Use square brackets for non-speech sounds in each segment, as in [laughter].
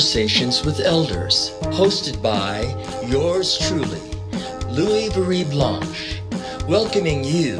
Conversations with Elders, hosted by yours truly, Louis-Virie Blanche, welcoming you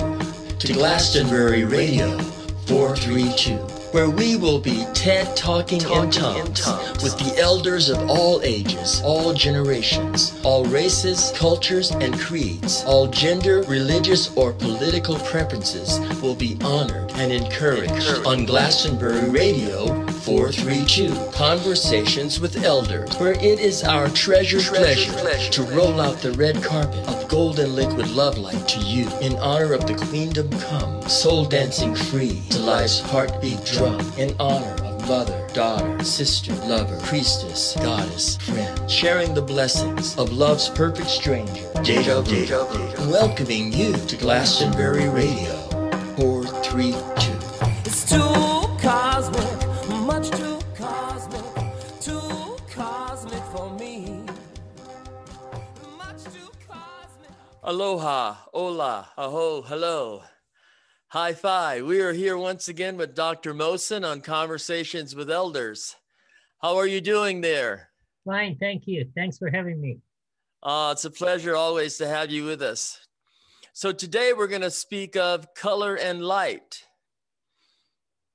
to Glastonbury Radio 432 where we will be TED Talking, talking in, tongues tongues with the elders of all ages, all generations, all races, cultures, and creeds. All gender, religious, or political preferences will be honored and encouraged, encouraged. on Glastonbury Radio 432 Conversations with Elders, where it is our treasured pleasure, pleasure to roll out the red carpet of golden liquid love light to you in honor of the Queendom Come, soul dancing free to life's heartbeat drum in honor of mother, daughter, sister, lover, priestess, goddess, friend, sharing the blessings of love's perfect stranger, Deja Vu, welcoming you to Glastonbury Radio 432. It's too cosmic, much too cosmic, too cosmic for me. Much too cosmic. Aloha, hola, aho, hello. Hi Fi. We are here once again with Dr. Mohsen on Conversations with Elders. How are you doing there? Fine, thank you. Thanks for having me. Uh, it's a pleasure always to have you with us. So today we're going to speak of color and light.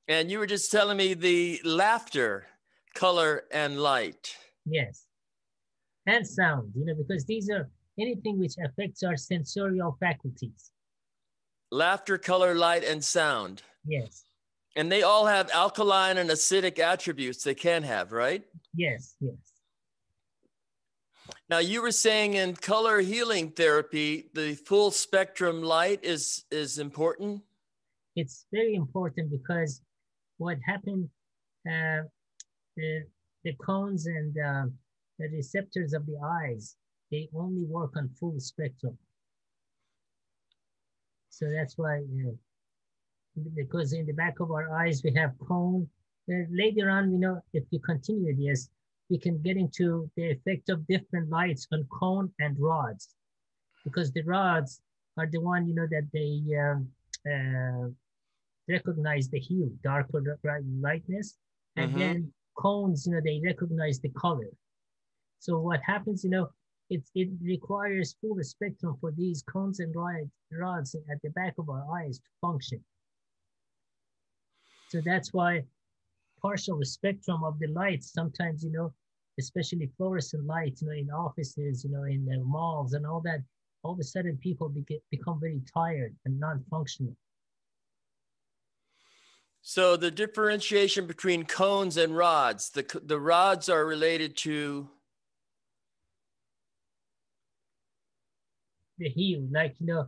And you were just telling me the laughter, color and light. Yes. And sound, you know, because these are anything which affects our sensorial faculties laughter, color, light, and sound. Yes. And they all have alkaline and acidic attributes they can have, right? Yes, yes. Now you were saying in color healing therapy, the full spectrum light is is important. It's very important because what happened, uh, the the cones and uh, the receptors of the eyes, they only work on full spectrum. So that's why, because in the back of our eyes, we have cone. Then later on, we know if we continue this, we can get into the effect of different lights on cone and rods, because the rods are the one, you know, that they um, uh, recognize the hue, darker lightness, and mm-hmm. then cones, you know, they recognize the color. So what happens, you know, it, it requires full spectrum for these cones and rods at the back of our eyes to function. So that's why partial spectrum of the lights, sometimes, you know, especially fluorescent lights, you know, in offices, you know, in the malls and all that, all of a sudden people be- become very tired and non-functional. So the differentiation between cones and rods, the, the rods are related to the hue, like you know,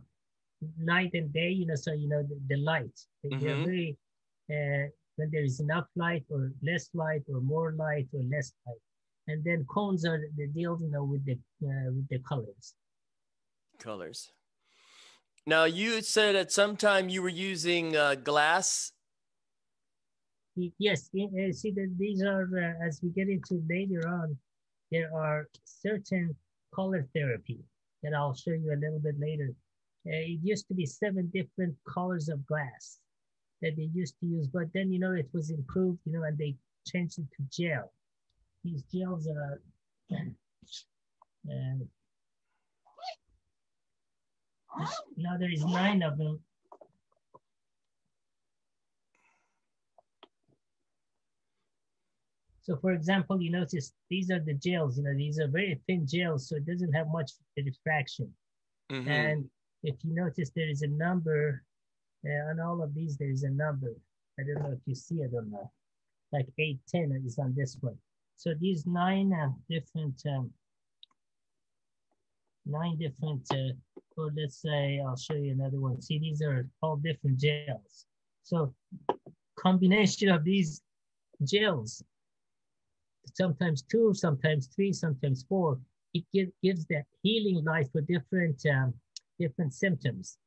night and day. You know, so you know the, the light. Mm-hmm. They're very uh, when there is enough light or less light or more light or less light, and then cones are the deal. You know, with the uh, with the colors. Colors. Now you said at some time you were using uh, glass. Yes, uh, see that these are uh, as we get into later on, there are certain color therapy that I'll show you a little bit later. Uh, it used to be seven different colors of glass that they used to use, but then, you know, it was improved, you know, and they changed it to gel. These gels are, uh, now there is nine of them So for example, you notice these are the gels, you know, these are very thin gels, so it doesn't have much diffraction. Mm-hmm. And if you notice there is a number uh, on all of these, there is a number. I don't know if you see it or not. Like 810 is on this one. So these nine uh, different, um, nine different, uh, or let's say, I'll show you another one. See, these are all different gels. So combination of these gels sometimes two, sometimes three, sometimes four. It give, gives that healing light for different um, different symptoms.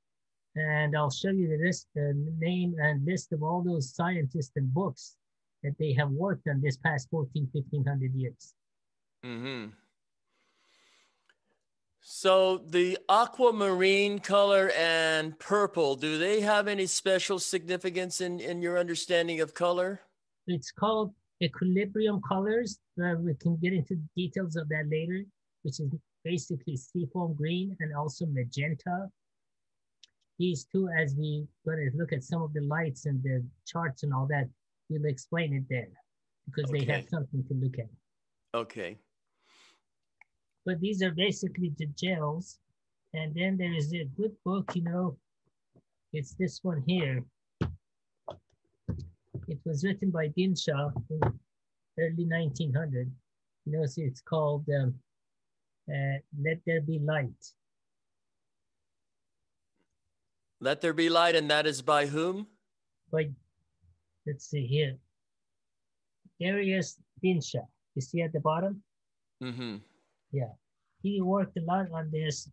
And I'll show you the list, the name and list of all those scientists and books that they have worked on this past 14, 1500 years. Mm-hmm. So the aquamarine color and purple, do they have any special significance in, in your understanding of color? It's called equilibrium colors. Uh, we can get into details of that later, which is basically seafoam green and also magenta. These two, as we going to look at some of the lights and the charts and all that, we'll explain it then because okay. they have something to look at. Okay. But these are basically the gels. And then there is a good book, you know, it's this one here. It was written by Dinshah in early 1900. You know, so it's called um, uh, Let There Be Light. Let There Be Light, and that is by whom? By, let's see here. Darius Dinshah. You see at the bottom? Mm-hmm. Yeah. He worked a lot on this.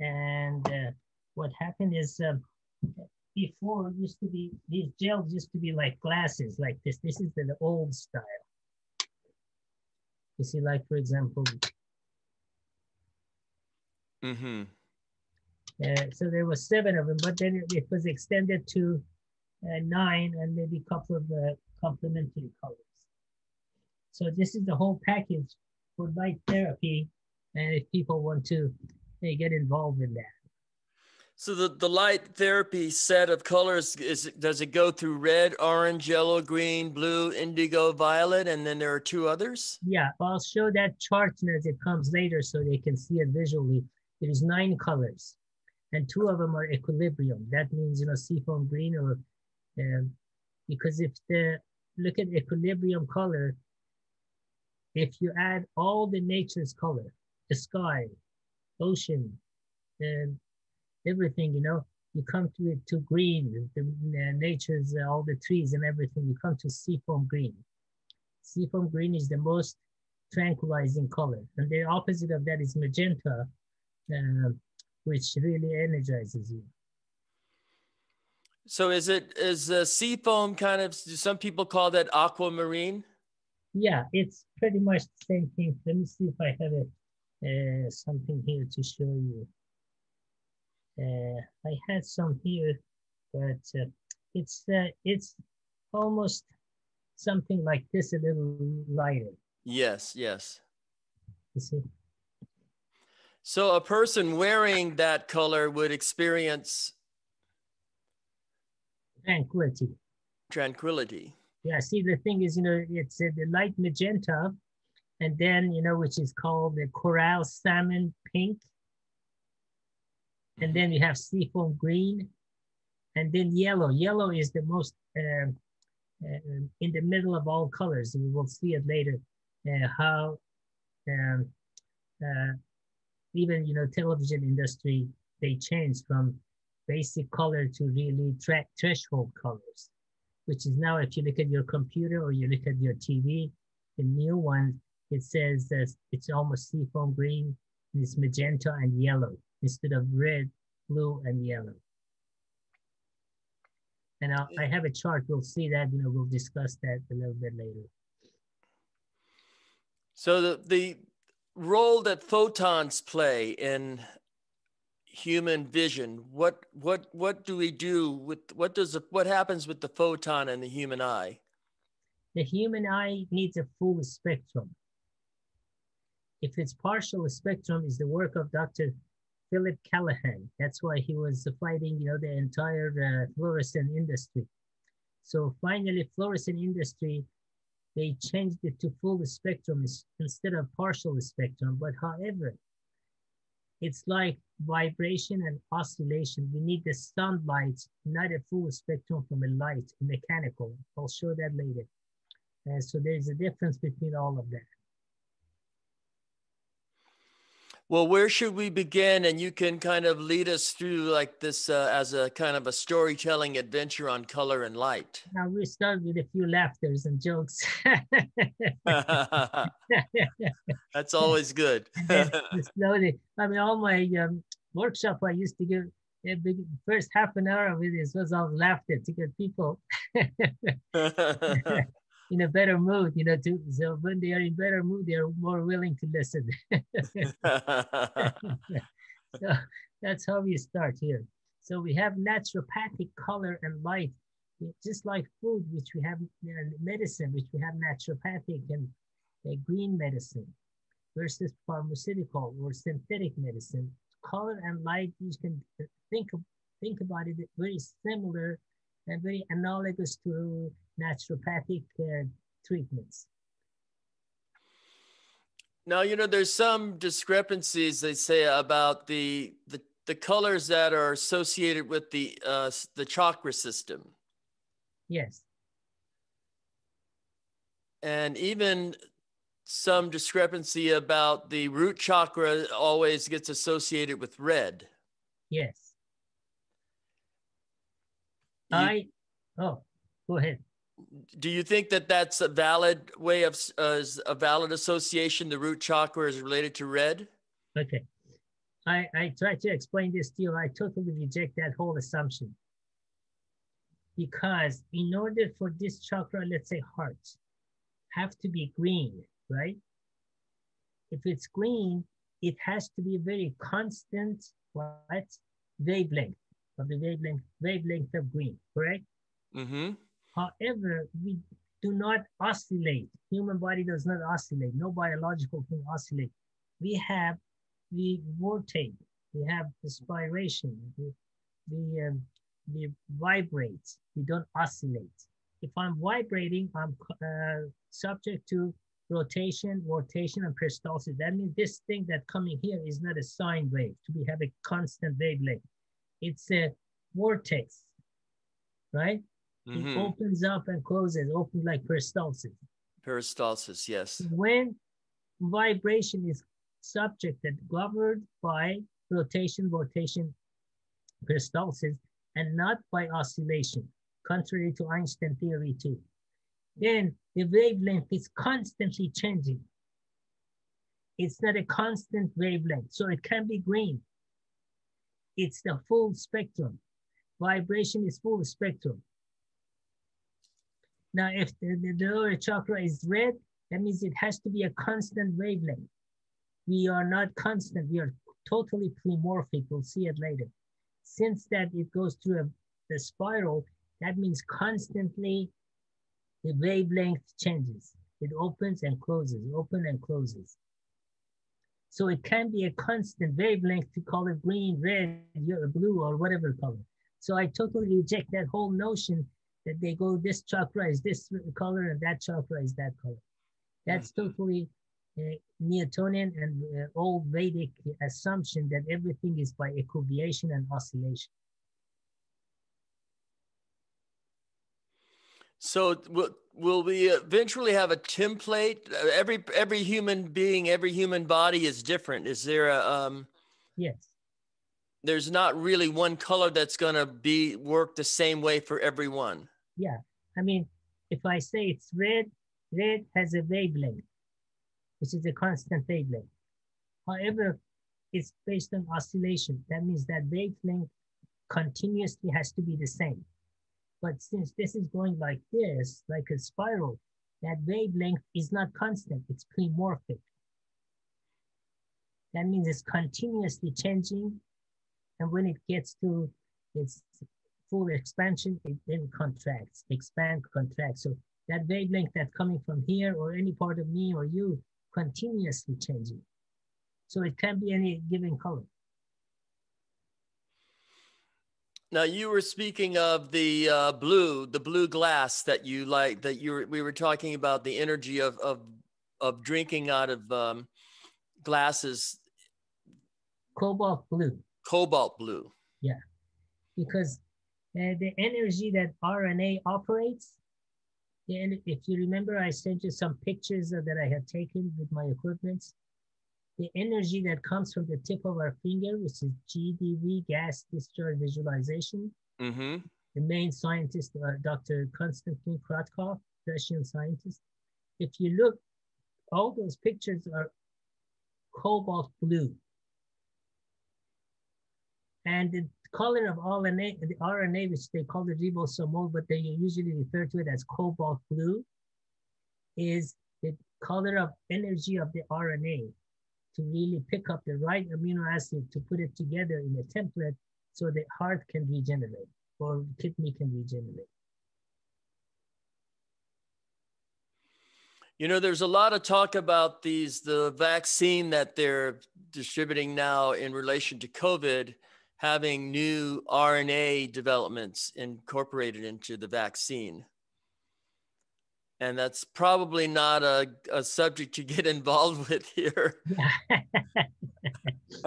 And uh, what happened is um, before used to be, these gels used to be like glasses like this. This is the, old style. You see, like for example. Mm-hmm. Uh, so there was seven of them, but then it, it was extended to uh, nine and maybe a couple of uh, complementary colors. So this is the whole package for light therapy. And if people want to they get involved in that. So the, the light therapy set of colors is does it go through red, orange, yellow, green, blue, indigo, violet, and then there are two others? Yeah, I'll show that chart as it comes later so they can see it visually. It is nine colors, and two of them are equilibrium. That means you know seafoam green or um, because if the look at equilibrium color, if you add all the nature's color, the sky, ocean, and everything, you know, you come to it to green, the, the nature's, uh, all the trees and everything, you come to seafoam green. Seafoam green is the most tranquilizing color. And the opposite of that is magenta, uh, which really energizes you. So is it, is uh, seafoam kind of, do some people call that aquamarine? Yeah, it's pretty much the same thing. Let me see if I have uh, something here to show you. Uh, I had some here, but uh, it's uh, it's almost something like this, a little lighter. Yes, yes. You see. So a person wearing that color would experience tranquility. Tranquility. Yeah. See, the thing is, you know, it's uh, the light magenta, and then you know, which is called the coral salmon pink and then you have seafoam green, and then yellow. Yellow is the most uh, in the middle of all colors. We will see it later uh, how um, uh, even you know television industry they change from basic color to really threshold colors, which is now if you look at your computer or you look at your TV, the new one it says that it's almost seafoam green, it's magenta and yellow instead of red, blue, and yellow. And I'll, I have a chart. We'll see that. You know, we'll discuss that a little bit later. So the the role that photons play in human vision. What what what do we do with what does the, what happens with the photon and the human eye? The human eye needs a full spectrum. If it's partial spectrum, is the work of Dr. Philip Callahan. That's why he was fighting, you know, the entire uh, fluorescent industry. So finally, fluorescent industry, they changed it to full spectrum instead of partial spectrum. But however, it's like vibration and oscillation. We need the sunlight, not a full spectrum from a light, mechanical. I'll show that later. Uh, so there's a difference between all of that. Well, where should we begin? And you can kind of lead us through like this uh, as a kind of a storytelling adventure on color and light. Now we start with a few laughters and jokes. [laughs] That's [laughs] always good. [laughs] slowly, I mean, all my um, workshop I used to give. The first half an hour of it was all laughter to get people in a better mood, you know, to, so when they are in better mood, they are more willing to listen. [laughs] [laughs] so that's how we start here. So we have naturopathic color and light. just like food, which we have medicine, which we have naturopathic and uh, green medicine versus pharmaceutical or synthetic medicine, color and light, you can think, of, think about it very similar and very analogous to naturopathic uh, treatments. Now, you know, there's some discrepancies they say about the the, the colors that are associated with the uh, the chakra system. Yes. And even some discrepancy about the root chakra always gets associated with red. Yes. You, I, oh, go ahead. Do you think that that's a valid way of uh, a valid association? The root chakra is related to red? Okay. I, I try to explain this to you. I totally reject that whole assumption because in order for this chakra, let's say heart, have to be green, right? If it's green, it has to be very constant, what? Wavelength of the wavelength, wavelength of green, correct? Mm-hmm. However, we do not oscillate. Human body does not oscillate. No biological can oscillate. We have the rotate. We have the spiration. we, the um, we vibrate, we don't oscillate. If I'm vibrating, I'm uh, subject to rotation, rotation, and peristalsis. That means this thing that coming here is not a sine wave to be have a constant wavelength. It's a vortex, right? Mm-hmm. It opens up and closes, open like peristalsis. Peristalsis, yes. When vibration is subjected, governed by rotation, rotation, peristalsis, and not by oscillation, contrary to Einstein theory too. Then the wavelength is constantly changing. It's not a constant wavelength, so it can be green. It's the full spectrum. Vibration is full spectrum. Now, if the, the lower chakra is red, that means it has to be a constant wavelength. We are not constant, we are totally polymorphic. We'll see it later since that it goes through a, the spiral, that means constantly the wavelength changes. It opens and closes, open and closes. So it can be a constant wavelength to call it green, red, blue, or whatever color. So I totally reject that whole notion that they go, this chakra is this color and that chakra is that color. That's mm-hmm. totally uh, Newtonian and uh, old Vedic assumption that everything is by equivariation and oscillation. So will, will we eventually have a template? Every every human being, every human body is different. Is there a um, yes? There's not really one color that's going to be work the same way for everyone. Yeah, I mean, if I say it's red, red has a wavelength which is a constant wavelength. However, it's based on oscillation. That means that wavelength continuously has to be the same. But since this is going like this, like a spiral, that wavelength is not constant, it's polymorphic. That means it's continuously changing. And when it gets to its full expansion, it then contracts, expand, contract. So that wavelength that's coming from here or any part of me or you continuously changing. So it can be any given color. Now you were speaking of the uh, blue, the blue glass that you like. That you were, we were talking about the energy of of of drinking out of um, glasses. Cobalt blue. Cobalt blue. Yeah, because uh, the energy that RNA operates and if you remember, I sent you some pictures that I had taken with my equipment. The energy that comes from the tip of our finger, which is GDV, gas discharge visualization. Mm-hmm. The main scientist, uh, Dr. Konstantin Korotkov, Russian scientist. If you look, all those pictures are cobalt blue. And the color of RNA, the RNA, which they call the ribosomal, but they usually refer to it as cobalt blue, is the color of energy of the RNA to really pick up the right amino acid to put it together in a template so the heart can regenerate or kidney can regenerate. You know, there's a lot of talk about these the vaccine that they're distributing now in relation to COVID having new RNA developments incorporated into the vaccine. And that's probably not a, a subject to get [laughs] involved with here. [laughs]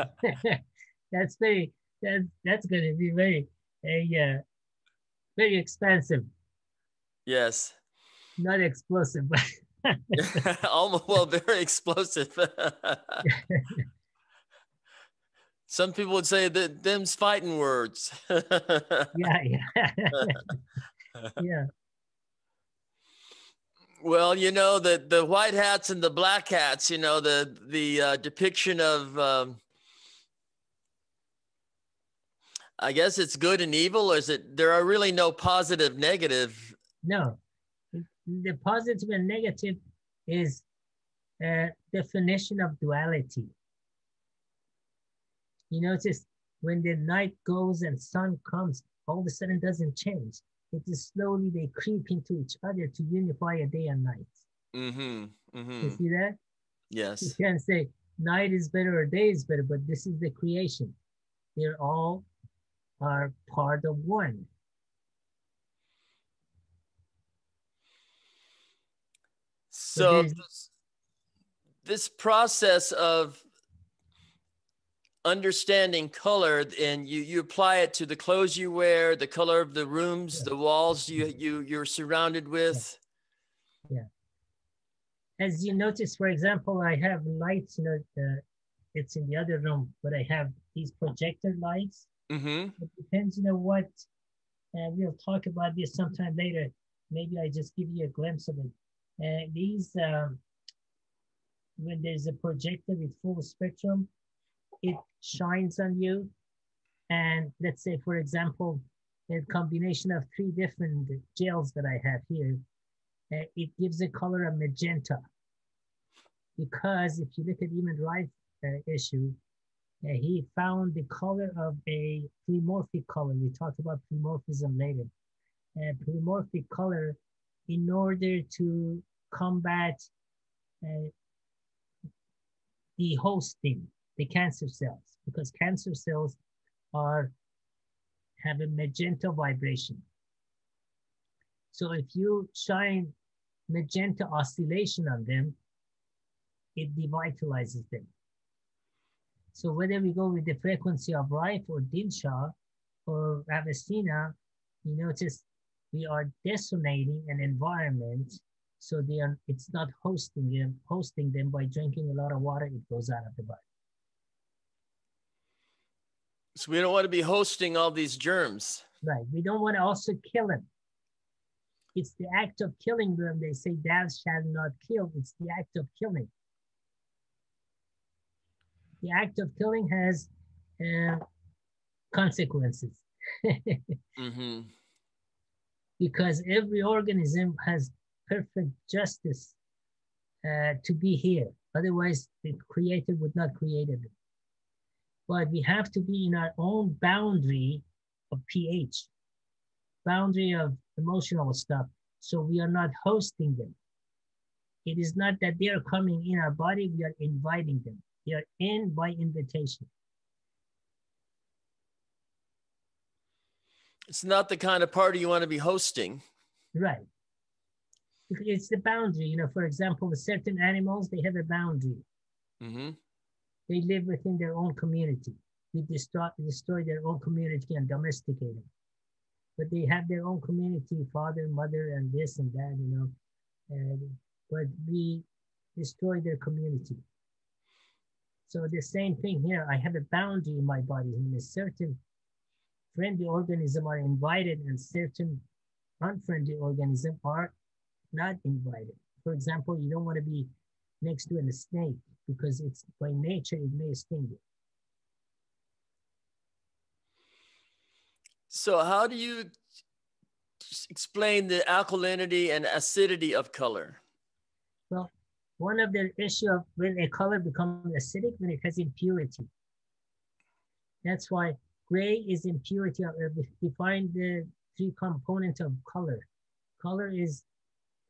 that's very that, that's going to be very a uh, very expensive. Yes. Not explosive, but [laughs] Almost well, very explosive. Some people would say that them's fighting words. [laughs] yeah, yeah. [laughs] yeah. Well, you know the the white hats and the black hats. You know the the uh, depiction of. Um, I guess it's good and evil. Or is it? There are really no positive, negative. No, the positive and negative is a definition of duality. You notice when the night goes and sun comes, all of a sudden doesn't change. It is slowly they creep into each other to unify a day and night. Mm-hmm. Mm-hmm. You see that? Yes. You can't say night is better or day is better, but this is the creation. They're all are part of one. So this, this process of understanding color and you you apply it to the clothes you wear the color of the rooms yeah. the walls you you you're surrounded with yeah. as you notice for example i have lights you know the, it's in the other room but i have these projector lights mm-hmm. it depends you know what and uh, we'll talk about this sometime later maybe i just give you a glimpse of it uh, these, um, when there's a projector with full spectrum, it shines on you. And let's say, for example, a combination of three different gels that I have here, uh, it gives a color of magenta. Because if you look at Raymond Rife uh, issue, uh, he found the color of a pleomorphic color. We talked about pleomorphism later. Uh, pleomorphic color in order to combat uh, the hosting, the cancer cells, because cancer cells are have a magenta vibration. So if you shine magenta oscillation on them, it devitalizes them. So whether we go with the frequency of life or Dinshah or Avicenna, you notice we are desonating an environment so they are it's not hosting them hosting them by drinking a lot of water it goes out of the body so we don't want to be hosting all these germs. Right. We don't want to also kill them it's the act of killing them. They say thou shalt not kill. It's the act of killing. The act of killing has uh, consequences. [laughs] Mm-hmm. Because every organism has perfect justice uh, to be here. Otherwise, the creator would not create it. But we have to be in our own boundary of pH, boundary of emotional stuff. So we are not hosting them. It is not that they are coming in our body, we are inviting them. They are in by invitation. it's not the kind of party you want to be hosting. Right. It's the boundary. You know, for example, with certain animals, they have a boundary. Mm-hmm. They live within their own community. We destroy, destroy their own community and domesticate them. But they have their own community, father, mother, and this and that, you know. And, but we destroy their community. So the same thing here. I have a boundary in my body. In a certain friendly organism are invited and certain unfriendly organism are not invited. For example, you don't want to be next to a snake because it's by nature it may sting you. So how do you explain the alkalinity and acidity of color? Well, one of the issue of when a color becomes acidic when it has impurity. That's why Gray is impurity. Of, uh, define the three components of color. Color is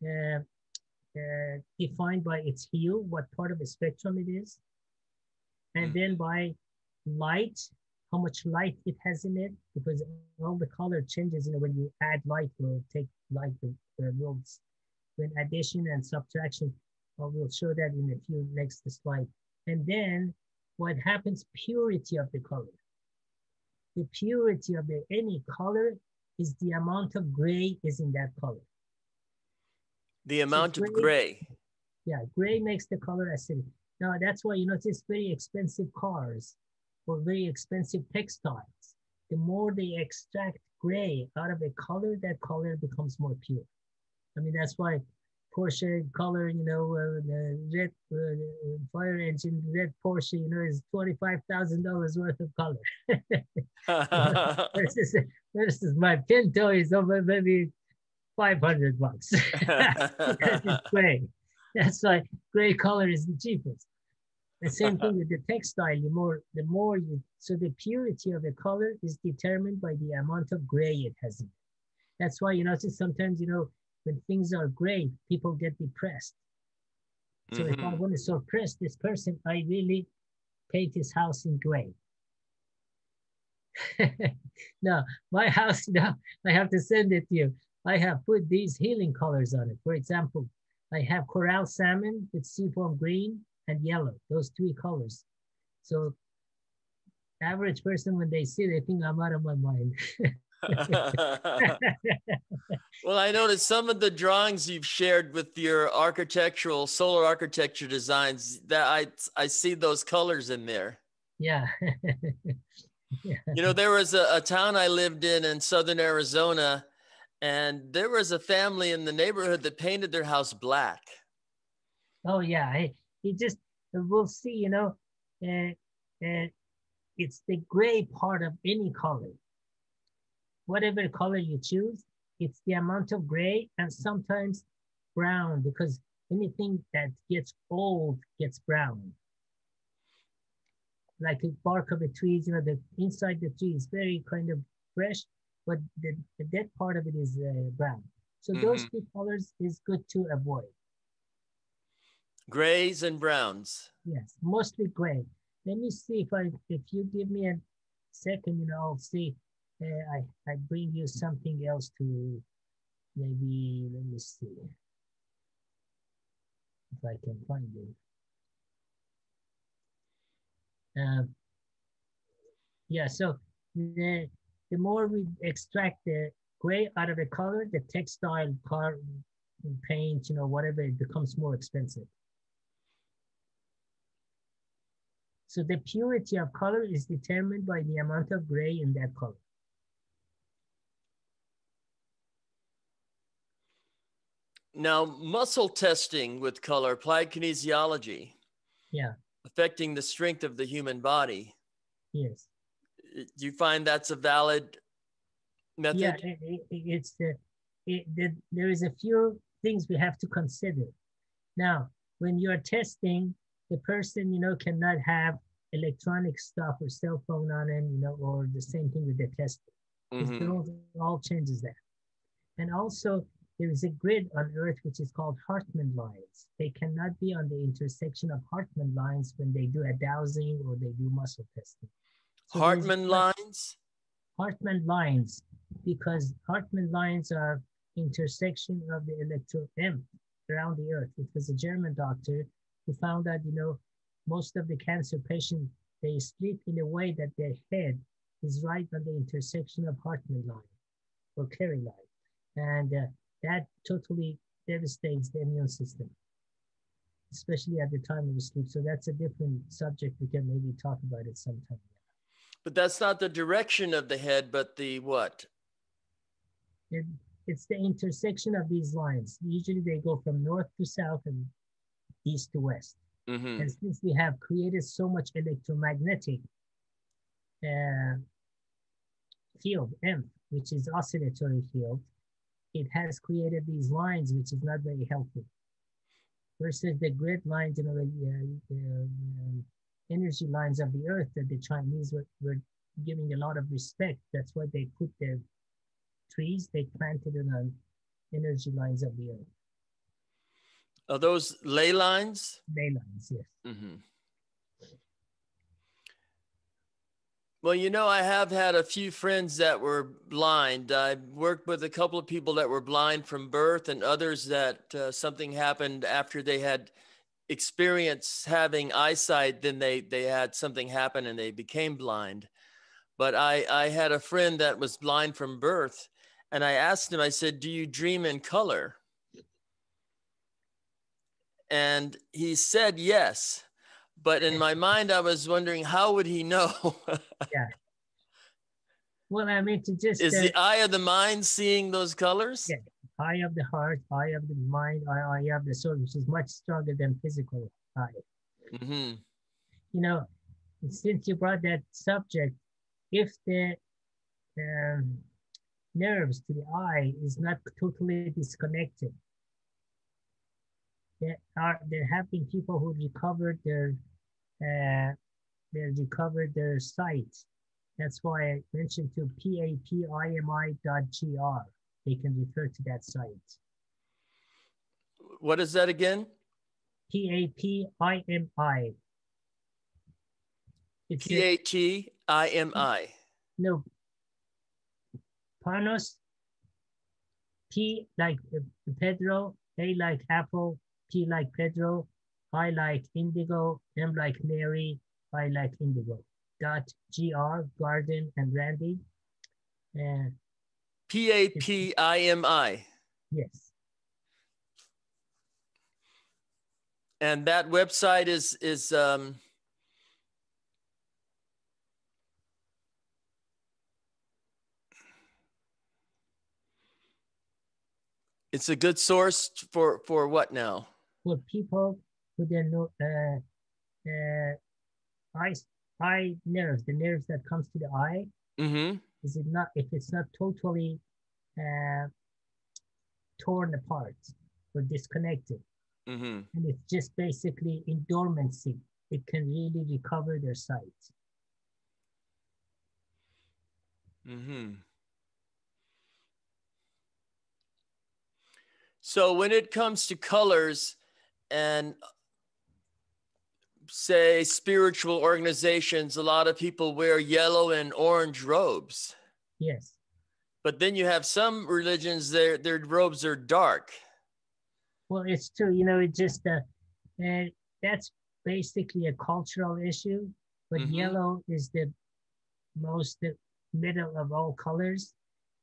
uh, uh, defined by its hue, what part of the spectrum it is, and mm. then by light, how much light it has in it, because all the color changes, you know, when you add light or take light, the rules. When addition and subtraction, uh, we'll show that in a few next slide. And then what happens, purity of the color. The purity of the, any color is the amount of gray is in that color. The amount so gray, of gray. Yeah, gray makes the color acidic. Now that's why you notice very expensive cars or very expensive textiles. The more they extract gray out of a color, that color becomes more pure. I mean, that's why Porsche color, you know, uh, the red uh, fire engine, red Porsche, you know, is $25,000 worth of color. [laughs] [laughs] versus, versus my Pinto is over maybe 500 bucks. [laughs] it's [laughs] gray. That's why gray color is the cheapest. The same thing with the textile. The more, the more you, so the purity of the color is determined by the amount of gray it has in it. That's why you notice sometimes, you know, when things are gray, people get depressed. So mm-hmm. if I mm-hmm. want to suppress this person, I really paint his house in gray. [laughs] no, my house, no, I have to send it to you. I have put these healing colors on it. For example, I have coral salmon with seafoam green and yellow, those three colors. So average person, when they see, they think I'm out of my mind. [laughs] [laughs] well, I noticed some of the drawings you've shared with your architectural solar architecture designs that I I see those colors in there. Yeah. yeah. You know, there was a, a town I lived in in southern Arizona, and there was a family in the neighborhood that painted their house black. Oh yeah, you just we'll see. You know, uh, uh, it's the gray part of any color whatever color you choose, it's the amount of gray and sometimes brown because anything that gets old gets brown. Like the bark of the trees, you know, the inside the tree is very kind of fresh, but the, the dead part of it is uh, brown. So mm-hmm. those two colors is good to avoid. Grays and browns. Yes, mostly gray. Let me see if I if you give me a second, you know, I'll see uh, I, I bring you something else to maybe, let me see if I can find it. Uh, yeah, so the, the more we extract the gray out of the color, the textile car paint, you know, whatever, it becomes more expensive. So the purity of color is determined by the amount of gray in that color. Now, muscle testing with color, applied kinesiology. Yeah. Affecting the strength of the human body. Yes. Do you find that's a valid method? Yeah, it, it, it's the, it, the, there is a few things we have to consider. Now, when you're testing, the person, you know, cannot have electronic stuff or cell phone on him, you know, or the same thing with the test. Mm-hmm. all changes that. And also there is a grid on Earth which is called Hartmann lines. They cannot be on the intersection of Hartmann lines when they do a dowsing or they do muscle testing. So Hartmann lines? Hartmann lines, because Hartmann lines are intersection of the electro M around the Earth. It was a German doctor who found that, you know, most of the cancer patients, they sleep in a way that their head is right on the intersection of Hartmann line or Curry line. And uh, that totally devastates the immune system, especially at the time of sleep. So that's a different subject. We can maybe talk about it sometime. But that's not the direction of the head, but the what? It, it's the intersection of these lines. Usually they go from north to south and east to west. Mm-hmm. And since we have created so much electromagnetic uh, field, M, which is oscillatory field, it has created these lines, which is not very helpful. Versus the grid lines, you know, uh, um, energy lines of the earth that the Chinese were, were giving a lot of respect. That's why they put their trees, they planted it on energy lines of the earth. Are those ley lines? Ley lines, yes. Mm-hmm. Well, you know, I have had a few friends that were blind. I worked with a couple of people that were blind from birth, and others that uh, something happened after they had experienced having eyesight. Then they they had something happen and they became blind. But I I had a friend that was blind from birth, and I asked him. I said, "Do you dream in color?" And he said yes but in my mind i was wondering how would he know yeah [laughs] well i mean to just is uh, the eye of the mind seeing those colors yeah eye of the heart eye of the mind eye, eye of the soul which is much stronger than physical eye mm-hmm. you know since you brought that subject if the um, nerves to the eye is not totally disconnected there are there have been people who recovered their uh, they recovered their sight. That's why I mentioned to papimi.gr. They can refer to that site. What is that again? P-A-P-I-M-I. P-A-T-I-M-I. No. Panos. P like uh, Pedro, A like Apple, P like Pedro, I like indigo, M like Mary, I like indigo. Dot gr, garden and Randy. And P A P I M I. Yes. And that website is is um, it's a good source for for what now? For people to the uh, uh, eye, eye nerves, the nerves that comes to the eye. Mm-hmm. Is it not, if it's not totally uh, torn apart or disconnected, mm-hmm. and it's just basically in dormancy, it can really recover their sight. Mm-hmm. So when it comes to colors and say spiritual organizations, a lot of people wear yellow and orange robes. Yes. But then you have some religions, their their robes are dark. Well, it's true. You know, it just uh, and that's basically a cultural issue. But mm-hmm. yellow is the most the middle of all colors,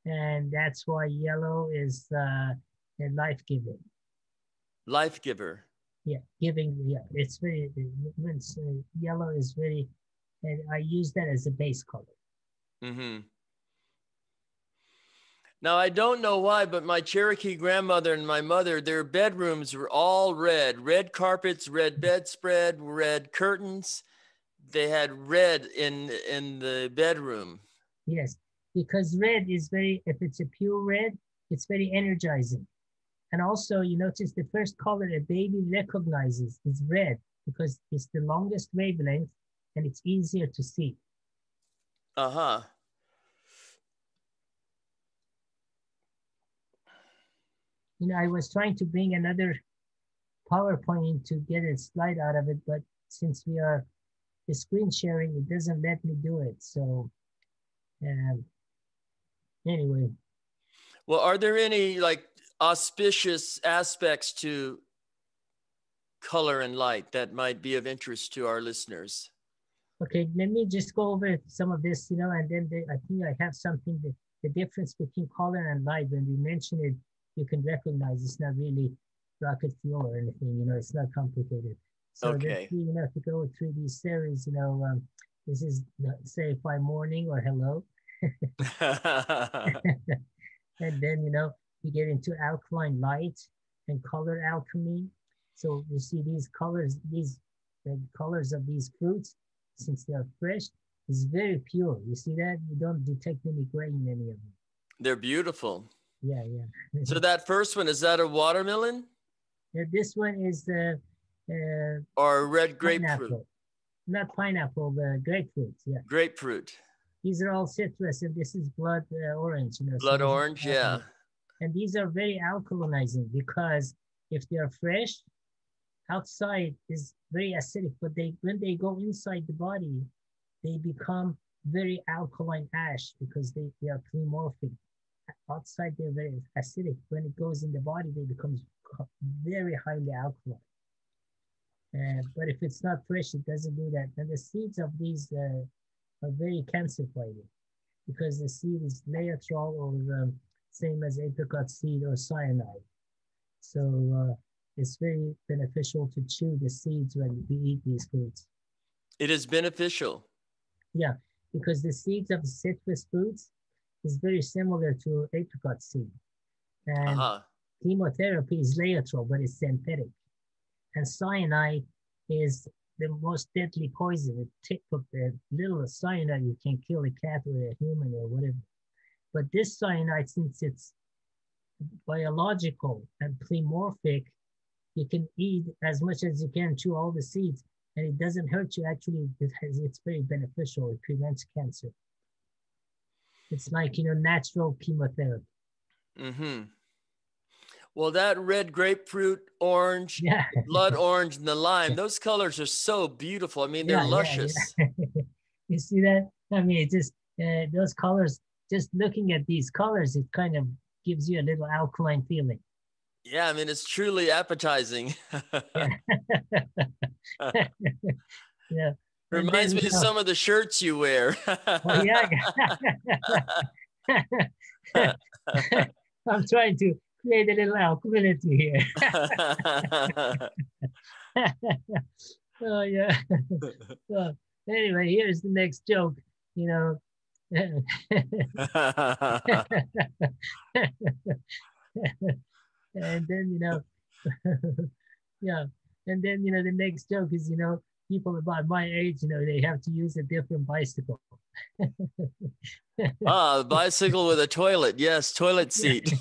and that's why yellow is uh, life giving. Life giver yeah giving yeah it's very it's, uh, yellow is very and i use that as a base color. Mm-hmm. now i don't know why but my cherokee grandmother and my mother their bedrooms were all red. Red carpets red bedspread red curtains. They had red in in the bedroom. Yes because red is very if it's a pure red it's very energizing and also you notice the first color a baby recognizes is red because it's the longest wavelength and it's easier to see. Uh-huh. You know, I was trying to bring another PowerPoint to get a slide out of it, but since we are the screen sharing, it doesn't let me do it. So um, anyway. Well, are there any like auspicious aspects to color and light that might be of interest to our listeners? Okay, let me just go over some of this, you know, and then the, I think I have something that the difference between color and light. When we mention it, you can recognize it's not really rocket fuel or anything, you know, it's not complicated. So okay. you know, if you go through these series, you know, um, this is say by morning or hello. [laughs] [laughs] and then, you know, we get into alkaline light and color alchemy. So you see these colors, these the colors of these fruits, since they are fresh, is very pure. You see that? You don't detect any gray in any of them. They're beautiful. Yeah, yeah. [laughs] so that first one, is that a watermelon? Yeah, this one is the uh, or red grapefruit. Pineapple. Not pineapple, the grapefruit. Yeah. Grapefruit. These are all citrus, and this is blood uh, orange. You know, blood so orange, yeah. And these are very alkalizing because if they are fresh, outside is very acidic, but they when they go inside the body, they become very alkaline ash because they, they are pleomorphic. Outside they're very acidic. When it goes in the body, they become very highly alkaline. Uh, but if it's not fresh, it doesn't do that. And the seeds of these uh, are very cancer fighting because the seed is laetrile or um, same as apricot seed or cyanide. So uh, it's very beneficial to chew the seeds when we eat these foods. It is beneficial. Yeah, because the seeds of citrus fruits is very similar to apricot seed. And uh-huh. chemotherapy is laetrile, but it's synthetic. And cyanide is the most deadly poison. The tip of the little cyanide, you can kill a cat or a human or whatever. But this cyanide, since it's biological and pleomorphic, you can eat as much as you can, chew all the seeds, and it doesn't hurt you. Actually, it has, it's very beneficial. It prevents cancer. It's like, you know, natural chemotherapy. Mm-hmm. Well, that red grapefruit, orange, yeah. blood orange, and the lime, [laughs] those colors are so beautiful. I mean, they're yeah, luscious. Yeah, [laughs] you see that? I mean, it just uh, those colors, just looking at these colors, it kind of gives you a little alkaline feeling. Yeah, I mean, it's truly appetizing. [laughs] yeah. [laughs] Reminds then, me of uh, some of the shirts you wear. oh, yeah. [laughs] I'm trying to create a little alkalinity here. oh yeah. so anyway, here's the next joke. You know. [laughs] and then you know, [laughs] yeah, and then you know the next joke is you know people about my age, you know, they have to use a different bicycle. [laughs] ah, bicycle with a toilet. Yes, toilet seat.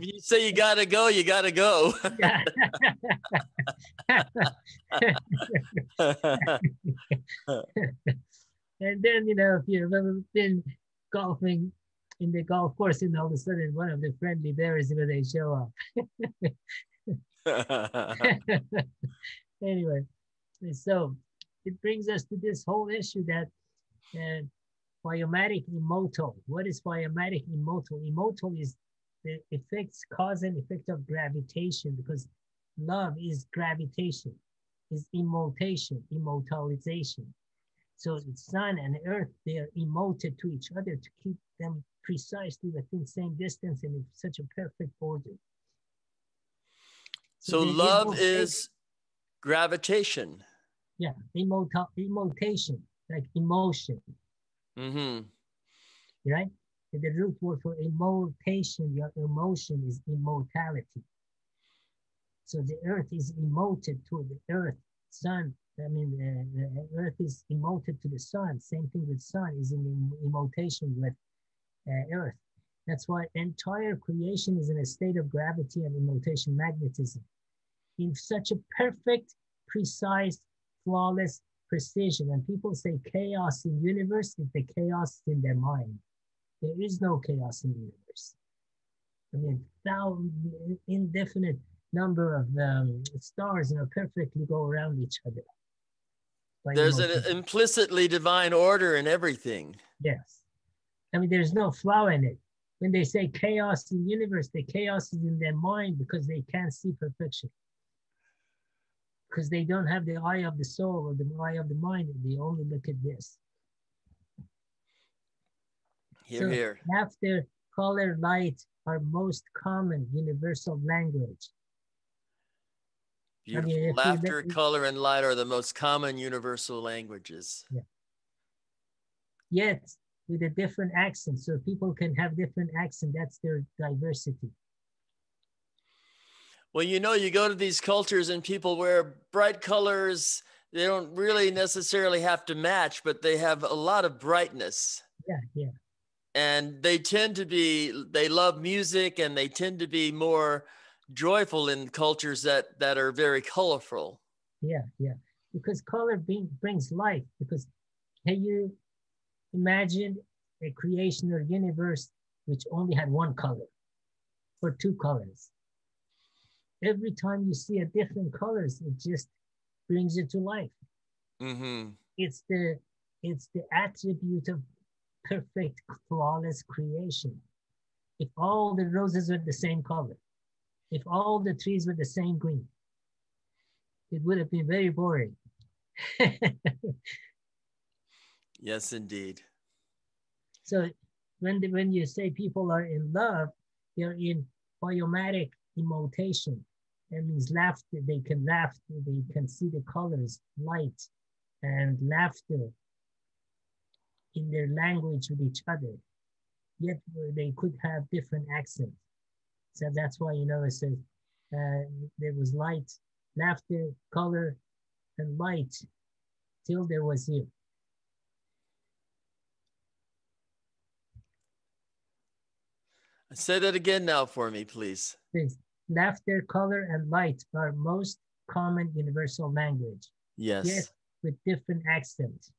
you say you gotta go, you gotta go. And then you know, if you've ever been golfing in the golf course, and all of a sudden one of the friendly bears, you know, they show up. [laughs] anyway, so it brings us to this whole issue that uh, biomatic emotal. What is biomatic emotal? Emotal is the effects, cause and effect of gravitation because love is gravitation, is immotation, immortalization. So the sun and the earth, they are emoted to each other to keep them precisely within the same distance and in such a perfect order. So, so love is gravitation. Yeah, emota- emotation, like emotion. Mm-hmm. Right? The root word for emotation, your emotion is immortality. So the earth is emoted to the earth, sun. I mean, uh, the earth is emoted to the sun. Same thing with sun is in emotation with uh, earth. That's why entire creation is in a state of gravity and emotation magnetism in such a perfect, precise, flawless precision. And people say chaos in universe is the chaos in their mind. There is no chaos in the universe. I mean, thousand, indefinite number of um, stars, you know, perfectly go around each other. There's an implicitly divine order in everything. Yes. I mean, there's no flaw in it. When they say chaos in the universe, the chaos is in their mind because they can't see perfection because they don't have the eye of the soul or the eye of the mind. They only look at this. Here, so here. After color, light are most common universal language. Beautiful. I mean, Laughter, color, and light are the most common universal languages. Yeah. Yet, with a different accent, so people can have different accent. That's their diversity. Well, you know, you go to these cultures and people wear bright colors. They don't really necessarily have to match, but they have a lot of brightness. Yeah, yeah. And they tend to be, they love music and they tend to be more joyful in cultures that that are very colorful. Yeah, yeah. Because color bring, brings life. Because can you imagine a creation or universe which only had one color or two colors? every time you see a different colors, it just brings it to life. Mm-hmm. It's the it's the attribute of perfect, flawless creation. If all the roses were the same color, if all the trees were the same green, it would have been very boring. [laughs] yes, indeed. So when the, when you say people are in love, they're in biomatic emotation. That means laughter. They can laugh. They can see the colors, light, and laughter in their language with each other. Yet they could have different accents. So that's why you know it says uh, there was light, laughter, color, and light till there was you. Say that again now for me, please. Please. Laughter, color, and light are most common universal language. Yes. Yes, with different accents.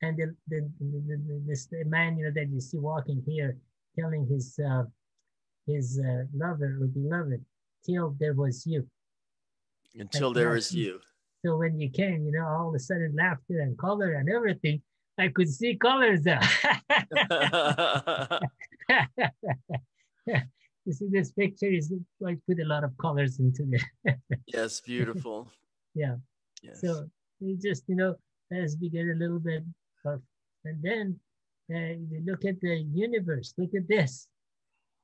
And the, the, the, the, this the man you know that you see walking here, telling his uh, his uh, lover or beloved, till there was you. Until Like, there was is you. So when you came, you know, all of a sudden laughter and color and everything, I could see colors [laughs] you see, this picture is like put a lot of colors into it. [laughs] yes, beautiful. Yeah. Yes. So we just, you know, as we get a little bit of, and then uh, you look at the universe, look at this.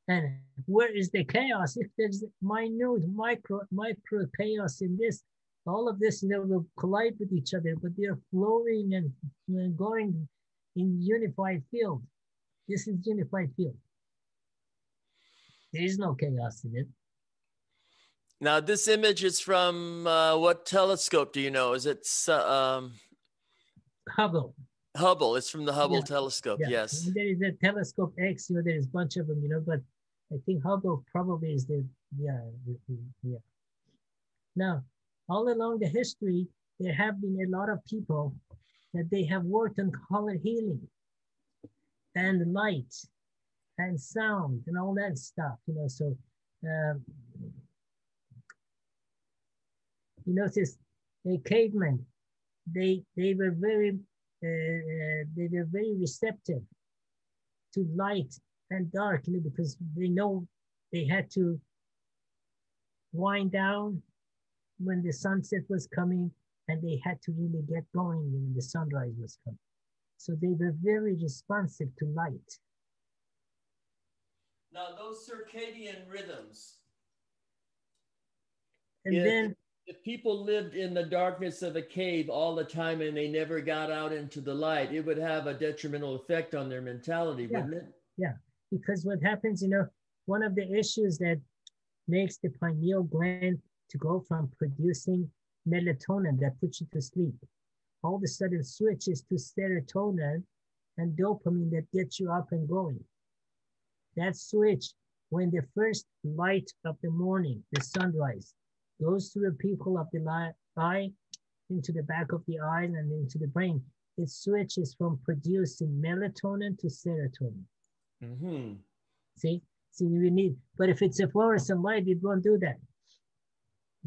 And where is the chaos? If there's minute, micro, micro chaos in this, all of this, you know, will collide with each other, but they're flowing and, and going in unified field. This is unified field. There is no chaos in it. now, this image is from uh, what telescope do you know? Is it uh, um, Hubble. Hubble? It's from the Hubble Yeah. telescope. Yeah. Yes. And there is a telescope X, you know, there is a bunch of them, you know, but I think Hubble probably is the, yeah, yeah. Now, all along the history, there have been a lot of people that they have worked on color healing and light and sound and all that stuff, you know, so um, you notice the cavemen, they, they were very uh, uh, they were very receptive to light and dark, you know, because they know they had to wind down when the sunset was coming, and they had to really get going when the sunrise was coming. So they were very responsive to light. Now, those circadian rhythms. And Yeah. then, If people lived in the darkness of a cave all the time and they never got out into the light, it would have a detrimental effect on their mentality, Yeah. wouldn't it? Because what happens, you know, one of the issues that makes the pineal gland to go from producing melatonin that puts you to sleep, all of a sudden switches to serotonin and dopamine that gets you up and going. That switch, when the first light of the morning, the sunrise, goes through the pupil of the eye into the back of the eye and into the brain, it switches from producing melatonin to serotonin. Mm-hmm. See, see, we need, but if it's a fluorescent light, it won't do that.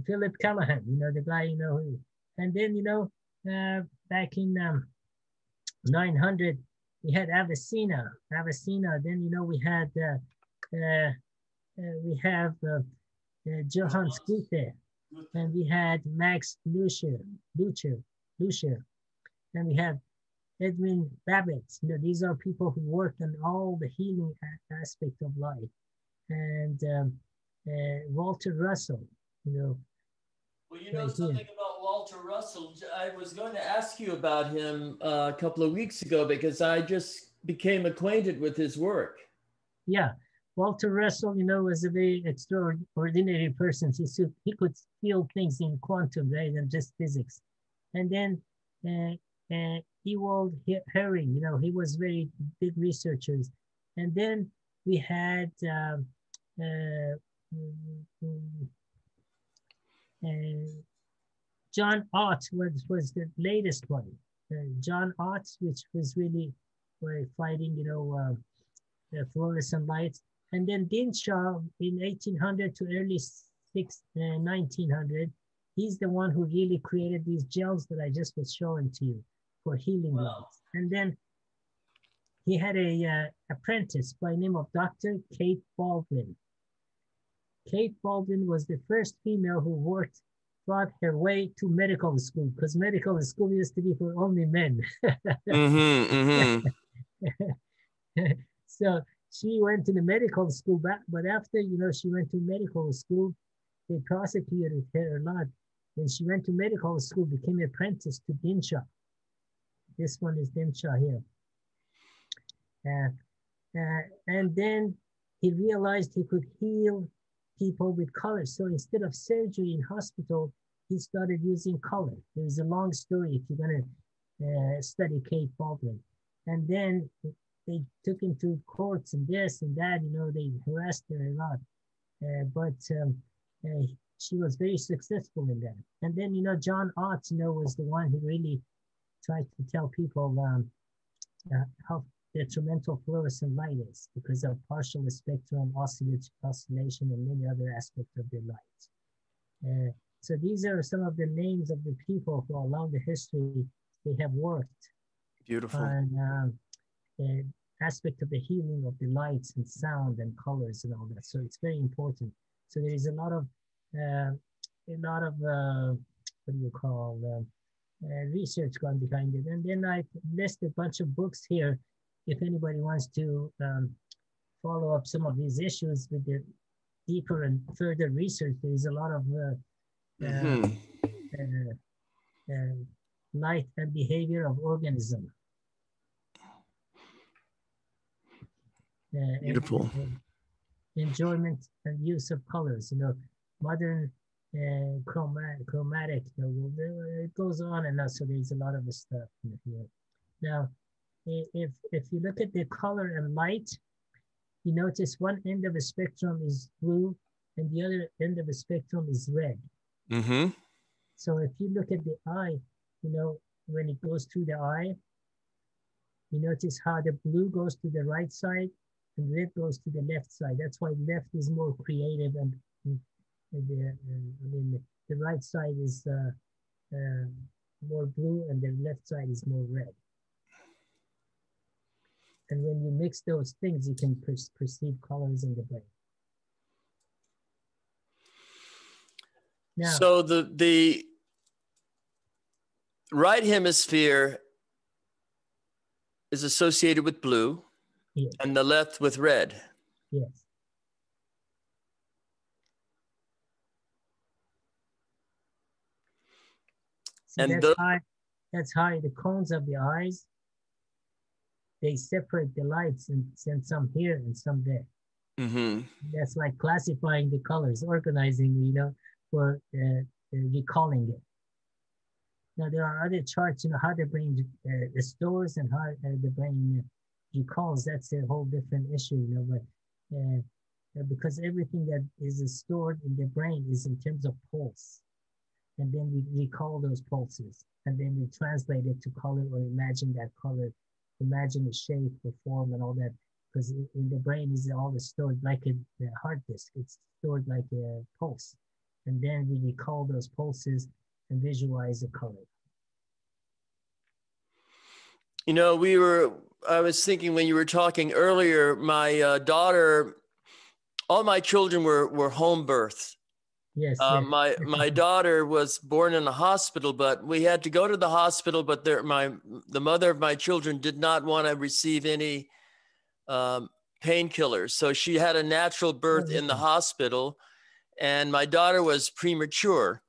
Philip Callahan, you know, the guy, you know, who- and then, you know, uh, back in um, 900, we had Avicenna, Avicenna. Then, you know, we had, uh, uh, uh, we have uh, uh, Johann Scute, and we had Max Lüscher, Lüscher, Lüscher, and we have Edwin Babbitt. You know, these are people who worked on all the healing aspect of life. And um, uh, Walter Russell, you know, Well, you know Right here. something about Walter Russell. I was going to ask you about him uh, a couple of weeks ago because I just became acquainted with his work. yeah, Walter Russell, you know, was a very extraordinary person. He, he could feel things in quantum, right, and just physics. And then uh, uh, Ewald He- Hering, you know, he was very big researchers. And then we had um, uh, uh, John Ott was, was the latest one. Uh, John Ott, which was really fighting, you know, uh, fluorescent lights. And then Dinshah in 1800 to early six, uh, 1900. He's the one who really created these gels that I just was showing to you for healing wow. lights. And then he had a uh, apprentice by name of Dr. Kate Baldwin. Kate Baldwin was the first female who worked, fought her way to medical school because medical school used to be for only men. [laughs] mm-hmm, mm-hmm. [laughs] so she went to the medical school, but, but after, you know, she went to medical school, they prosecuted her a lot. When she went to medical school, became apprentice to Dinshah. This one is Dinshah here. Uh, uh, and then he realized he could heal people with color. So instead of surgery in hospital, he started using color. There is a long story if you're gonna uh, study Kate Baldwin. And then they took him to courts and this and that, you know, they harassed her a lot. Uh, but um, uh, she was very successful in that. And then, you know, John Ott, you know, was the one who really tried to tell people um, uh, how detrimental fluorescent light is because of partial spectrum oscillation and many other aspects of the light. Uh, so these are some of the names of the people who along the history they have worked Beautiful. on um, uh, aspect of the healing of the lights and sound and colors and all that. So it's very important. So there is a lot of uh, a lot of uh, what do you call uh research gone behind it. And then I listed a bunch of books here. If anybody wants to um, follow up some of these issues with the deeper and further research, there is a lot of uh, mm-hmm. light and behavior of organism Uh, Beautiful. enjoyment and use of colors. You know, modern uh, chromatic, chromatic. It goes on and on. So there's a lot of stuff here. Now, if if you look at the color and light, you notice one end of the spectrum is blue and the other end of the spectrum is red. Mm-hmm. So if you look at the eye, you know, when it goes through the eye, you notice how the blue goes to the right side and red goes to the left side. That's why left is more creative and, and the, uh, I mean, the right side is uh, uh, more blue and the left side is more red. And when you mix those things, you can per perceive colors in the brain. Now, so the the right hemisphere is associated with blue. Yes. And the left with red. Yes. So and that's, the, how, that's how the cones of the eyes, they separate the lights and send some here and some there. Mm-hmm. That's like classifying the colors, organizing, you know, for uh, uh recalling it. Now there are other charts, you know, how the brain uh, stores and how uh, the brain recalls, that's a whole different issue, you know, but uh, uh, because everything that is stored in the brain is in terms of pulse. And then we recall those pulses and then we translate it to color or imagine that color, imagine the shape, the form and all that. Because in the brain is all stored like a, hard disk. It's stored like a pulse. And then we recall those pulses and visualize the color. You know, we were I was thinking when you were talking earlier, my uh, daughter, all my children were were home births. Yes, uh, yes. My my daughter was born in a hospital, but we had to go to the hospital. But there, my the mother of my children did not want to receive any um, painkillers, so she had a natural birth oh, in the hospital, and my daughter was premature,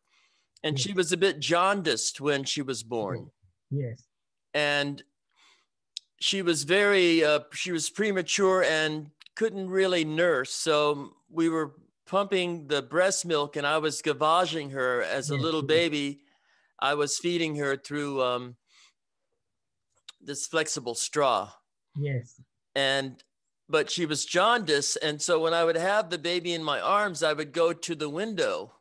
and yes. she was a bit jaundiced when she was born. Yes, and she was very uh, she was premature and couldn't really nurse so we were pumping the breast milk and i was gavaging her as a little baby i was feeding her through um, this flexible straw yes and but she was jaundiced and so when i would have the baby in my arms i would go to the window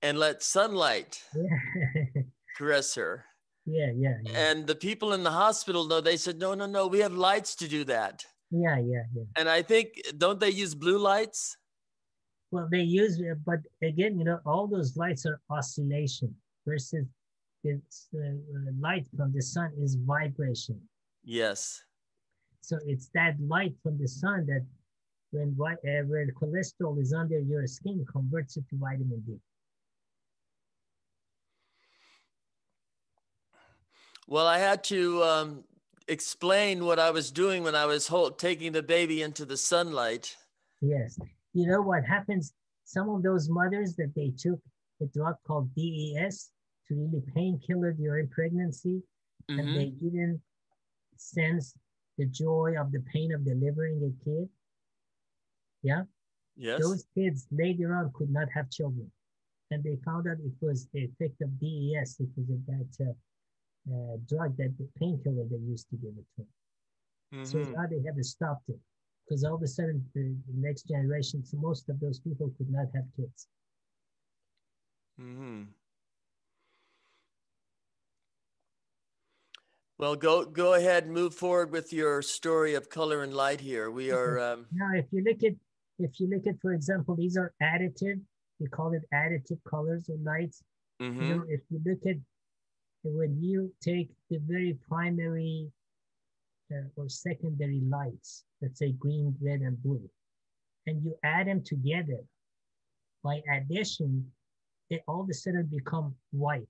and let sunlight [laughs] caress her yeah, yeah, yeah. And the people in the hospital, though, they said, no, no, no, we have lights to do that. Yeah, yeah, yeah. And I think, don't they use blue lights? Well, they use, but again, you know, all those lights are oscillation versus it's uh, light from the sun is vibration. Yes. So it's that light from the sun that when, uh, when cholesterol is under your skin converts it to vitamin D. Well, I had to um, explain what I was doing when I was taking the baby into the sunlight. Yes. You know what happens? Some of those mothers that they took a drug called DES to really painkiller during pregnancy, mm-hmm. and they didn't sense the joy of the pain of delivering a kid. Yeah. Yes. Those kids later on could not have children. And they found out it was the effect of DES. It was that uh, uh, drug that the painkiller they used to give it to. Mm-hmm. So now they have stopped it because all of a sudden the, the next generation, so most of those people could not have kids. Mm-hmm. Well, go go ahead and move forward with your story of color and light here. We are um... now. If you look at if you look at, for example, these are additive. We call it additive colors or lights. Mm-hmm. You know, if you look at when you take the very primary uh, or secondary lights, let's say green, red, and blue, and you add them together, by addition, they all of a sudden become white.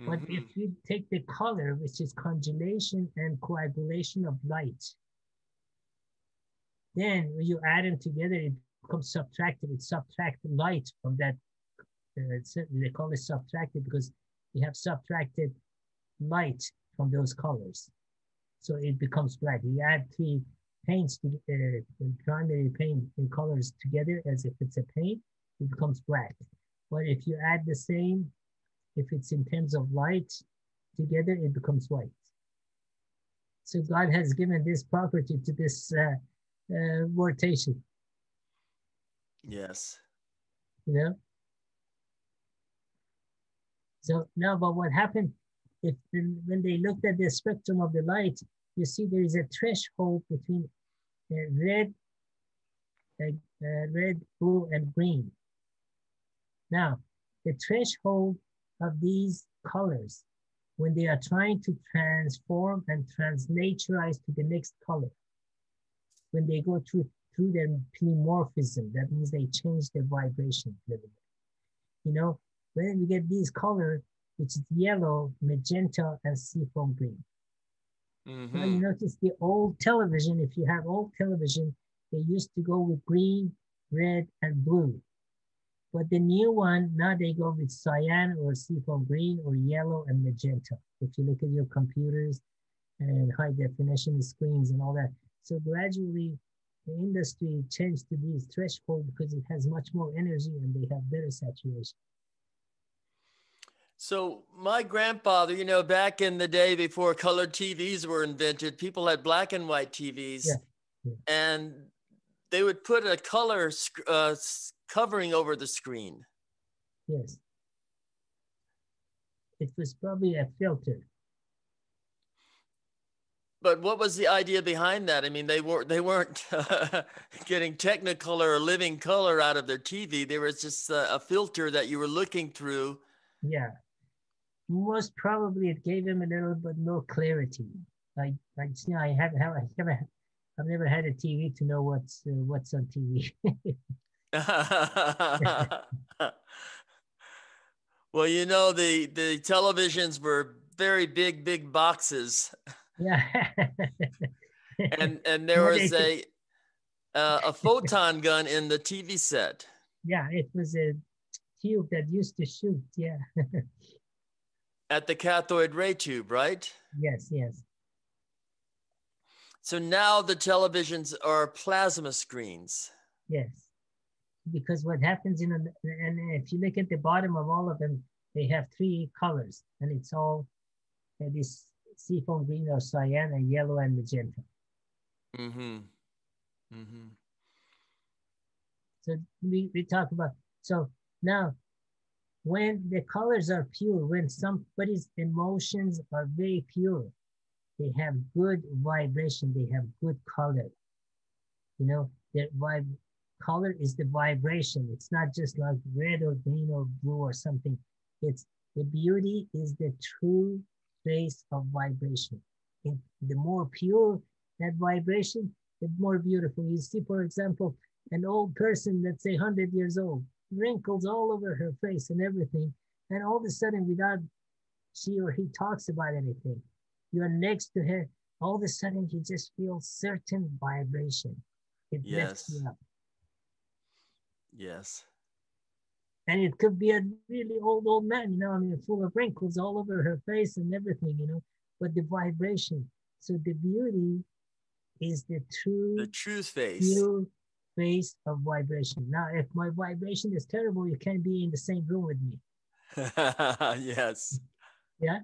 Mm-hmm. But if you take the color, which is congelation and coagulation of light, then when you add them together, it becomes subtracted. It subtracts light from that uh, they call it subtracted because you have subtracted light from those colors. So it becomes black. You add three paints, to, uh, primary paint in colors together as if it's a paint, it becomes black. But if you add the same, if it's in terms of light together, it becomes white. So God has given this property to this uh, uh, rotation. Yes. You know, so now, but what happened if when they looked at the spectrum of the light, you see there is a threshold between uh, red, uh, uh, red, blue, and green. Now, the threshold of these colors, when they are trying to transform and transnaturize to the next color, when they go through through their polymorphism, that means they change their vibration a little bit. You know, when we get these colors, which is yellow, magenta, and seafoam green. Mm-hmm. Now you notice the old television, if you have old television, they used to go with green, red, and blue. But the new one, now they go with cyan or seafoam green or yellow and magenta. If you look at your computers and high definition screens and all that. So gradually the industry changed to these threshold because it has much more energy and they have better saturation. So my grandfather, you know, back in the day before color TVs were invented, people had black and white TVs, yeah. Yeah. and they would put a color uh, covering over the screen. Yes, it was probably a filter. But what was the idea behind that? I mean, they weren't they weren't uh, [laughs] getting Technicolor or living color out of their TV. There was just a, a filter that you were looking through. Yeah most probably it gave him a little bit more clarity. Like, like you know, I have, have I never, I've never had a TV to know what's uh, what's on TV. [laughs] well, you know, the the televisions were very big, big boxes. Yeah. [laughs] and and there was a uh, a photon gun in the TV set. Yeah, it was a tube that used to shoot. Yeah [laughs] at the cathode ray tube, right? Yes, yes. So now the televisions are plasma screens. Yes, because what happens in, a, and if you look at the bottom of all of them, they have three colors, and it's all uh, this seafoam green or cyan and yellow and magenta. Mm-hmm. Mm-hmm. So we, we talk about, so now when the colors are pure, when somebody's emotions are very pure, they have good vibration, they have good color. You know, their vibe, color is the vibration. It's not just like red or green or blue or something. It's the beauty is the true base of vibration. And the more pure that vibration, the more beautiful. You see, for example, an old person, let's say 100 years old, wrinkles all over her face and everything. And all of a sudden, without she or he talks about anything, you're next to her, all of a sudden you just feel certain vibration. It Yes. lifts you up. Yes. And it could be a really old, old man, you know, I mean, full of wrinkles all over her face and everything, you know, but the vibration. So the beauty is the true, The truth face. pure base of vibration. Now, if my vibration is terrible, you can't be in the same room with me. [laughs] yes. Yeah.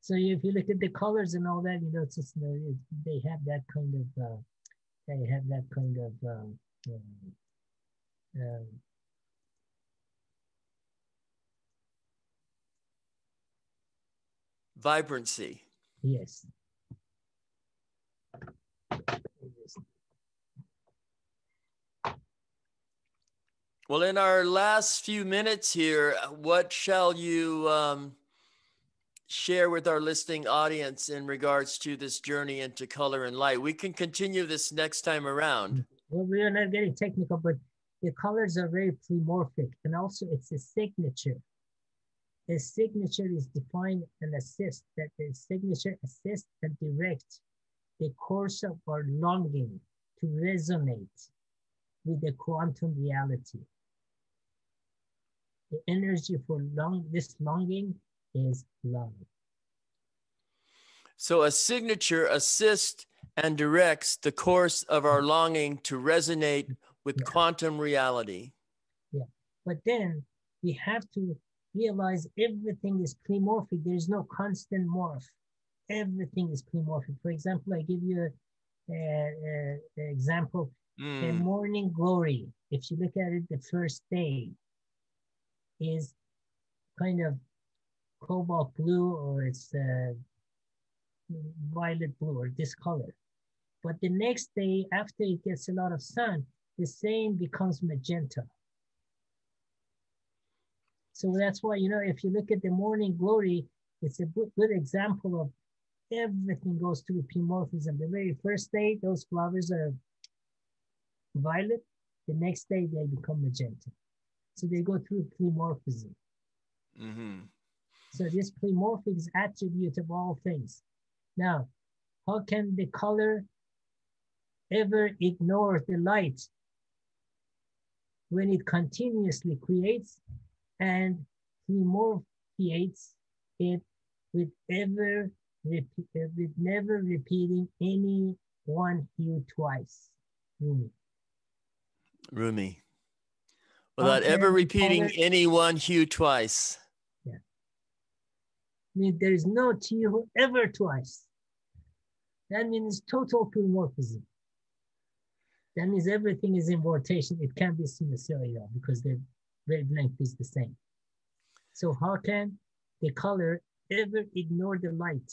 So if you look at the colors and all that, you know, it's just, you know, they have that kind of, uh, they have that kind of, um, um, Vibrancy. yes. Well, in our last few minutes here, what shall you um, share with our listening audience in regards to this journey into color and light? We can continue this next time around. Well, we are not getting technical, but the colors are very polymorphic, and also it's a signature. A signature is defined and assist that the signature assists and directs the course of our longing to resonate with the quantum reality. The energy for long, this longing is love. So, a signature assists and directs the course of our longing to resonate with Yeah. quantum reality. Yeah, but then we have to realize everything is polymorphic. There is no constant morph. Everything is polymorphic. For example, I give you an example. A Mm, morning glory, if you look at it, the first day is kind of cobalt blue or it's uh, violet blue or this color. But the next day, after it gets a lot of sun, the same becomes magenta. So that's why, you know, if you look at the morning glory, it's a good, example of everything goes through polymorphism. The very first day, those flowers are violet. The next day, they become magenta. So they go through polymorphism. mhm. So this polymorphic is attribute of all things. Now, how can the color ever ignore the light when it continuously creates and polymorphiates it with ever repeat, with never repeating any one hue twice? Rumi. Rumi. Without ever repeating color- any one hue twice. Yeah. I mean, there is no hue ever twice. That means total polymorphism. That means everything is in rotation. It can't be seen sinusoidal because the wavelength is the same. So how can the color ever ignore the light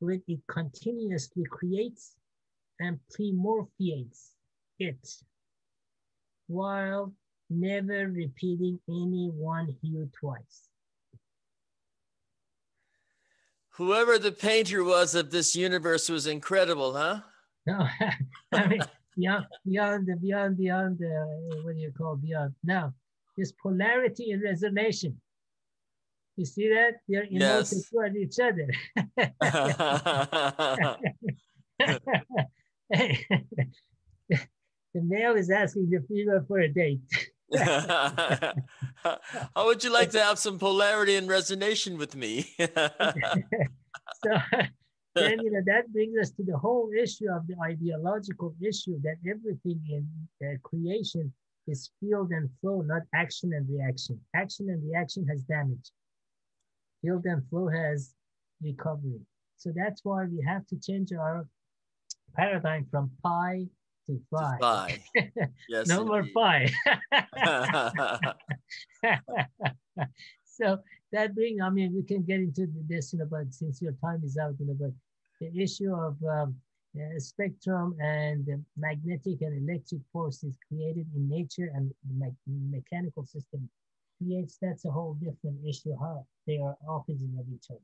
when it continuously creates and polymorphiates it while never repeating any one hue twice? Whoever the painter was of this universe was incredible, huh? No, [laughs] I mean, beyond, beyond beyond, beyond the, what do you call beyond? Now, this polarity and resonation. You see that? They're emoted Yes. toward each other. [laughs] [laughs] the male is asking the female for a date. [laughs] How would you like to have some polarity and resonation with me? [laughs] So [laughs] then, you know, that brings us to the whole issue of the ideological issue that everything in uh, creation is field and flow, not action and reaction. Action and reaction has damage. Field and flow has recovery. So that's why we have to change our paradigm from pi to phi. [laughs] Bye. Yes. no more indeed. [laughs] [laughs] so that being, I mean, we can get into this, you know, but since your time is out, you know, but the issue of um, uh, spectrum and the magnetic and electric forces created in nature and the me- mechanical system creates, that's a whole different issue, how they are opposite of each other.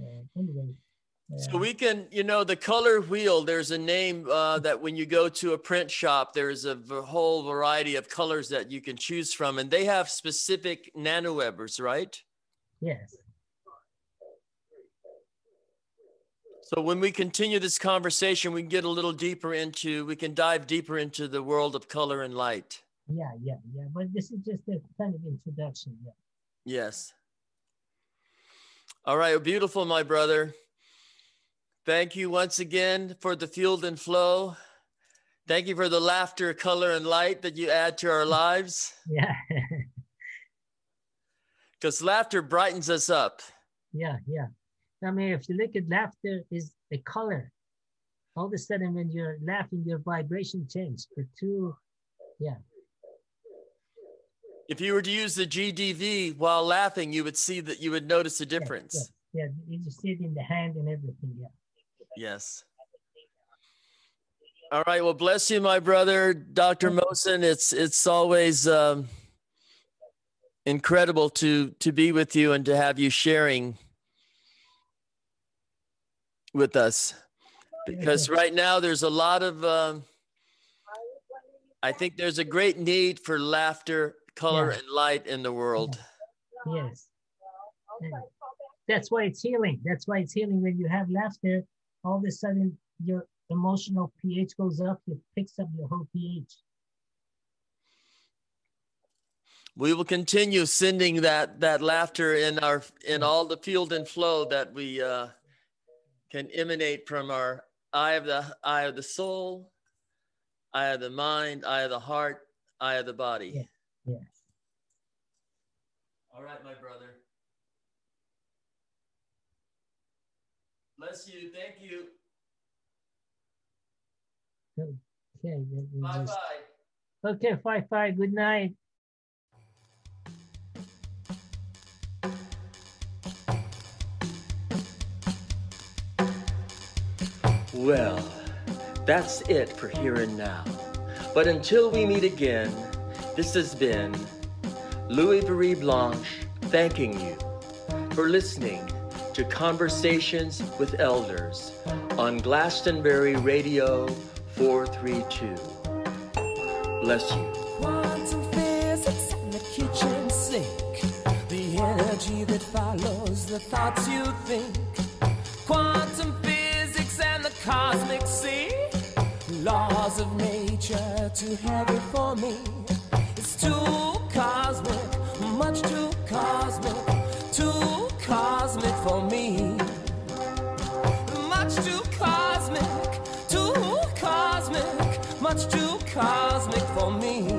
Uh, anyway. So we can, you know, the color wheel, there's a name uh, that when you go to a print shop, there's a whole variety of colors that you can choose from, and they have specific nanowebbers, right? Yes. So when we continue this conversation, we can get a little deeper into, we can dive deeper into the world of color and light. Yeah, yeah, yeah. But this is just a kind of introduction. Yeah. Yes. All right, beautiful, my brother. Thank you once again for the field and flow. Thank you for the laughter, color, and light that you add to our lives. Yeah. [laughs] Because laughter brightens us up. yeah, yeah. I mean, if you look at laughter is a color. All of a sudden when you're laughing, your vibration changes. The two, yeah. If you were to use the GDV while laughing, you would see that you would notice a yeah, difference. Yeah, yeah. You just see it in the hand and everything. Yeah. Yes. All right. Well, bless you, my brother, Dr. Mohsen. It's it's always um, incredible to to be with you and to have you sharing with us. Because right now there's a lot of um, I think there's a great need for laughter, color, Yeah. and light in the world. Yes. And that's why it's healing. That's why it's healing. When you have laughter, all of a sudden your emotional pH goes up. It picks up your whole pH. we will continue sending that that laughter in our in all the field and flow that we uh, can emanate from our eye of the eye of the soul eye of the mind eye of the heart eye of the body Yeah, yeah. all right my brother bless you thank you Okay. bye just- bye Okay, five five. Good night. Well, that's it for here and now. But until we meet again, this has been Louis-Virie Blanche thanking you for listening to Conversations with Elders on Glastonbury Radio 432. Bless you. Quantum physics and the kitchen sink. The energy that follows the thoughts you think. Quantum physics and the cosmic sea. Laws of nature too heavy for me. It's too cosmic, much too cosmic, for me.